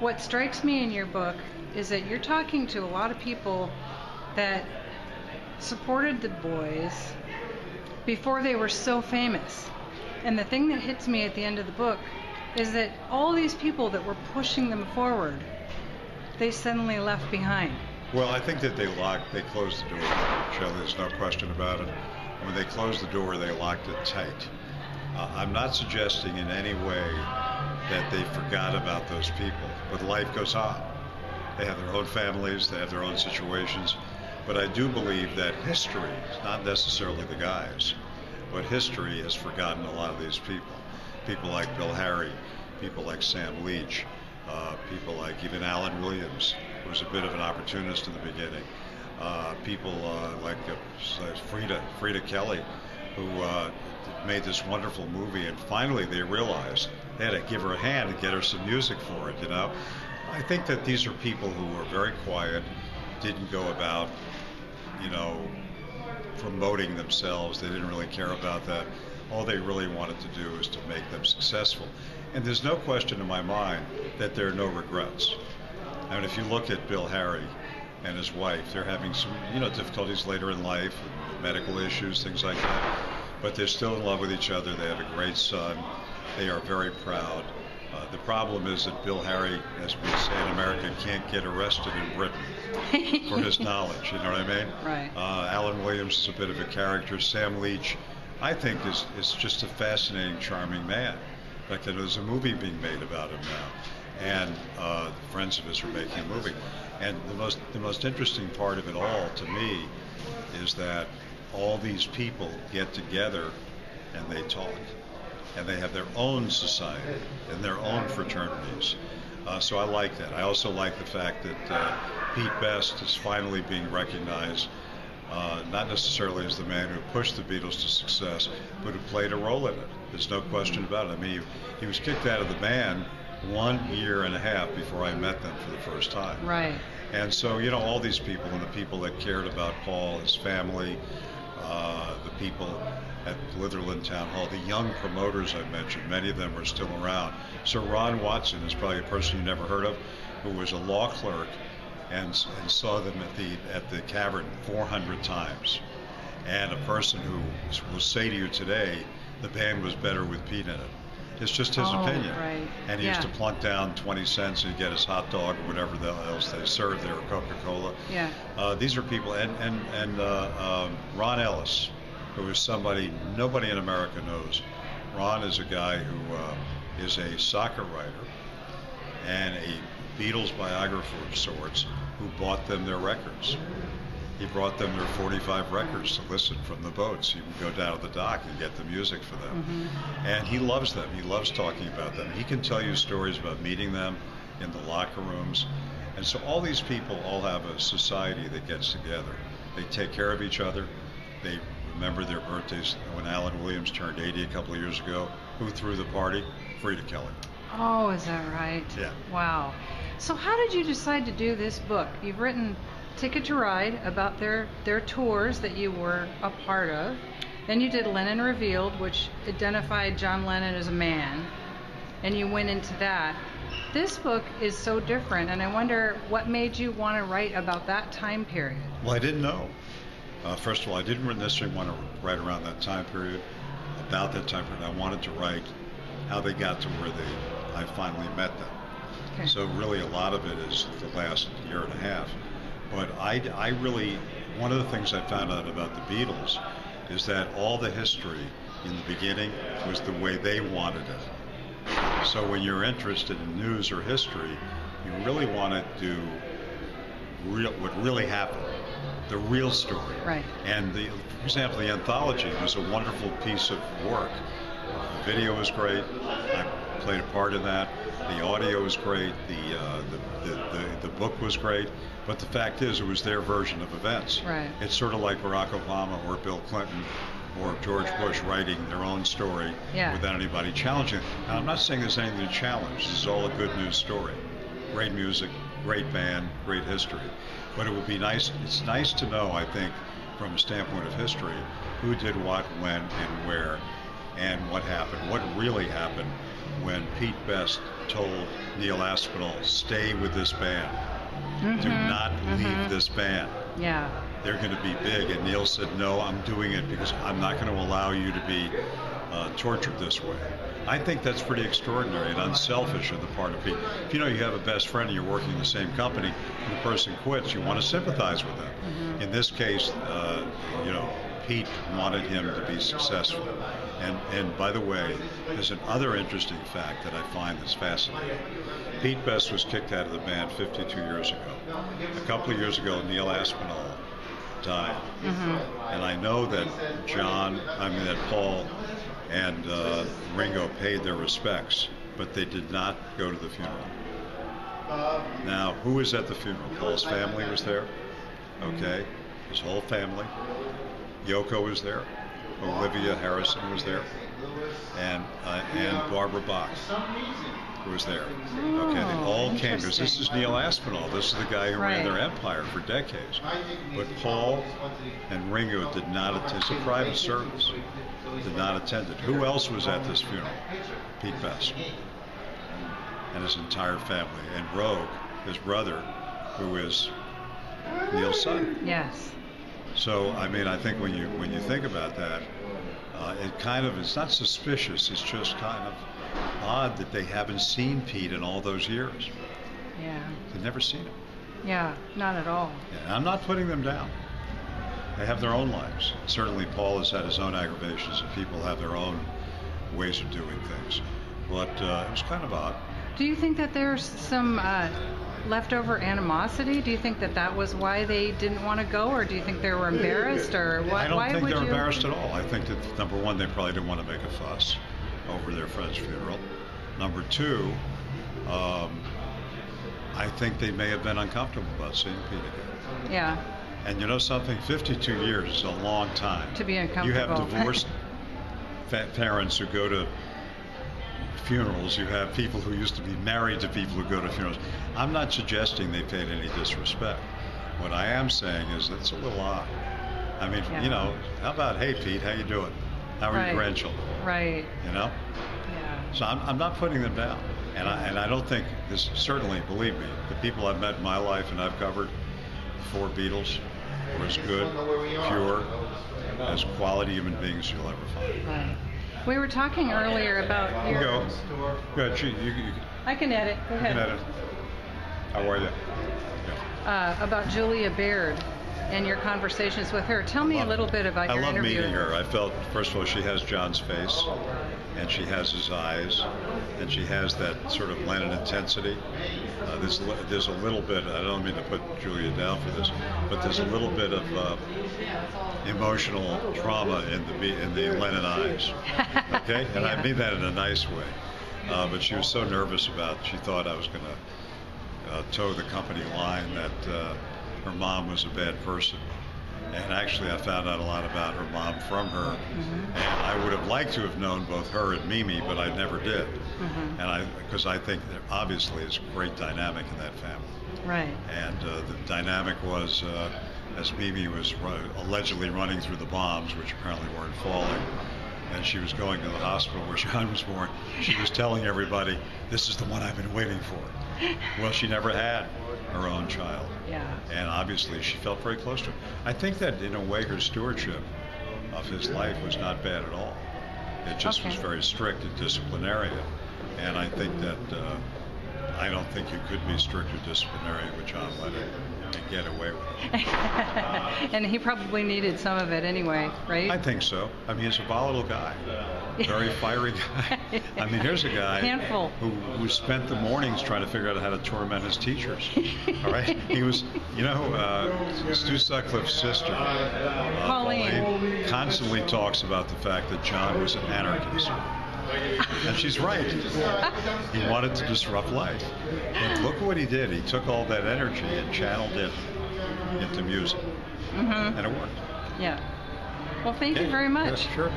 what strikes me in your book is that you're talking to a lot of people that supported the boys before they were so famous. And the thing that hits me at the end of the book is that all these people that were pushing them forward, they suddenly left behind. Well, I think that they locked, they closed the door, Shelley, there's no question about it. When they closed the door, they locked it tight. Uh, I'm not suggesting in any way that they forgot about those people, but life goes on. They have their own families, they have their own situations. But I do believe that history, not necessarily the guys, but history has forgotten a lot of these people. People like Bill Harry, people like Sam Leach, uh, people like even Alan Williams, who was a bit of an opportunist in the beginning. Uh, people uh, like uh, Freda, Freda Kelly, who uh, made this wonderful movie, and finally they realized they had to give her a hand and get her some music for it. You know, I think that these are people who were very quiet, didn't go about, you know, promoting themselves. They didn't really care about that. All they really wanted to do is to make them successful. And there's no question in my mind that there are no regrets. I mean, if you look at Bill Harry and his wife, they're having some, you know, difficulties later in life, medical issues, things like that. But they're still in love with each other. They have a great son. They are very proud. Uh, the problem is that Bill Harry, as we say in America, can't get arrested in Britain for his knowledge. You know what I mean? Right. Uh, Alan Williams is a bit of a character. Sam Leach, I think, is, is just a fascinating, charming man. In fact, there's a movie being made about him now, and uh, friends of his are making a movie. And the most the most interesting part of it all to me is that all these people get together and they talk and they have their own society and their own fraternities. Uh, so I like that. I also like the fact that uh, Pete Best is finally being recognized, uh, not necessarily as the man who pushed the Beatles to success, but who played a role in it. There's no question about it. I mean, he, he was kicked out of the band one year and a half before I met them for the first time. Right. And so, you know, all these people and the people that cared about Paul, his family, uh, the people at Litherland Town Hall, the young promoters I mentioned, many of them are still around. Sir Ron Watson is probably a person you never heard of, who was a law clerk and, and saw them at the at the cavern 400 times, and a person who will say to you today, the band was better with Pete in it. It's just his Oh, opinion. right. And he Yeah. used to plunk down 20 cents and get his hot dog or whatever the else they served there, or Coca-Cola. Yeah. Uh, these are people, and and and uh, um, Ron Ellis, who is somebody nobody in America knows. Ron is a guy who uh, is a soccer writer and a Beatles biographer of sorts, who bought them their records. He brought them their 45 records to listen from the boats. He would go down to the dock and get the music for them. Mm-hmm. And he loves them. He loves talking about them. He can tell you stories about meeting them in the locker rooms. And so all these people all have a society that gets together. They take care of each other. They remember their birthdays. When Alan Williams turned 80 a couple of years ago, who threw the party? Freda Kelly. Oh, is that right? Yeah. Wow. So how did you decide to do this book? You've written Ticket to Ride about their their tours that you were a part of. Then you did Lennon Revealed, which identified John Lennon as a man, and you went into that. This book is so different, and I wonder what made you want to write about that time period. Well, I didn't know. Uh, first of all, I didn't necessarily want to write around that time period, about that time period. I wanted to write how they got to where they, I finally met them. Okay. So really, a lot of it is the last year and a half. But I, I really, one of the things I found out about the Beatles is that all the history in the beginning was the way they wanted it. So when you're interested in news or history, you really want to do real, what really happened, the real story. Right. And the, for example, the anthology was a wonderful piece of work. The video was great. I played a part in that. The audio was great. The, uh, the, the, the, the book was great. But the fact is, it was their version of events. Right. It's sort of like Barack Obama or Bill Clinton or George Bush writing their own story Yeah. without anybody challenging. Now, I'm not saying there's anything to challenge. This is all a good news story. Great music, great band, great history. But it would be nice, it's nice to know, I think, from a standpoint of history, who did what, when, and where, and what happened, what really happened when Pete Best told Neil Aspinall, "Stay with this band. Do Mhm, not mhm. leave this band. Yeah. They're going to be big." And Neil said, "No, I'm doing it because I'm not going to allow you to be uh, tortured this way." I think that's pretty extraordinary and unselfish on the part of Pete. If you know you have a best friend and you're working in the same company, and the person quits, you want to sympathize with them. Mhm. In this case, uh, you know, Pete wanted him to be successful. And and by the way, there's another interesting fact that I find that's fascinating. Pete Best was kicked out of the band 52 years ago. A couple of years ago, Neil Aspinall died. Mhm. And I know that John, I mean that Paul and uh, Ringo paid their respects, but they did not go to the funeral. Now, who was at the funeral? Paul's family was there. Okay, his whole family. Yoko was there. Olivia Harrison was there, and uh, and Barbara Bach was there. Okay, they all came because this is. Neil Aspinall. This is the guy who ran their empire for decades. But Paul and Ringo did not attend. It's a private service. Did not attend it. Who else was at this funeral? Pete Best and his entire family, and Roag, his brother, who is Neil's son. Yes. So I mean, I think when you when you think about that, uh, it kind of it's not suspicious. It's just kind of odd that they haven't seen Pete in all those years. Yeah. They've never seen him. Yeah. Not at all. And I'm not putting them down. They have their own lives. Certainly, Paul has had his own aggravations, and people have their own ways of doing things. But uh, it was kind of odd. Do you think that there's some uh, leftover animosity? Do you think that that was why they didn't want to go, or do you think they were embarrassed, or why? I don't why think they're you? embarrassed at all. I think that number one, they probably didn't want to make a fuss over their friend's funeral. Number two, um, I think they may have been uncomfortable about seeing Pete again. Yeah. And you know something? 52 years is a long time. To be uncomfortable. You have divorced fa- parents who go to funerals. You have people who used to be married to people who go to funerals. I'm not suggesting they paid any disrespect. What I am saying is it's a little odd. I mean, Yeah. you know, how about, hey Pete, how you doing? How are right. your grandchildren? Right. You know. Yeah. So I'm, I'm not putting them down, and I, and I don't think this. Certainly, believe me, the people I've met in my life and I've covered, four Beatles, were as good, pure, as quality human beings you'll ever find. Right. We were talking earlier about You your. go. Go ahead, Chi. You, you, I can edit. Go you ahead. can edit. How are you? Uh, about Julia Baird and your conversations with her. Tell me a little bit about I your love meeting her. I felt, first of all, she has John's face, and she has his eyes, and she has that sort of Lennon intensity. Uh, there's, there's a little bit, I don't mean to put Julia down for this, but there's a little bit of uh, emotional trauma in the, in the Lennon eyes. Okay? And I mean that in a nice way. Uh, but she was so nervous about, she thought I was going to uh, toe the company line that uh, her mom was a bad person. And actually, I found out a lot about her mom from her. Mm-hmm. And I would have liked to have known both her and Mimi, but I never did. Mhm. And I, because I think that obviously it's a great dynamic in that family. Right. And uh, the dynamic was, uh, as Mimi was allegedly running through the bombs, which apparently weren't falling, and she was going to the hospital where John was born, she was telling everybody, "This is the one I've been waiting for." Well, she never had her own child, Yeah. and obviously she felt very close to him. I think that in a way her stewardship of his life was not bad at all. It just was very strict and disciplinarian, and I think that. Uh, I don't think you could be stricter disciplinary with John Lennon and get away with it. and he probably needed some of it anyway, right? I think so. I mean, he's a volatile guy, very fiery guy. I mean, here's a guy Handful. who who spent the mornings trying to figure out how to torment his teachers. All right, he was, you know, uh, Stu Sutcliffe's sister, uh, Pauline. constantly talks about the fact that John was an anarchist. And she's right. He wanted to disrupt life. But look what he did. He took all that energy and channeled it into music. Mhm. And it worked. Yeah. Well, thank you very much. Yeah, sure.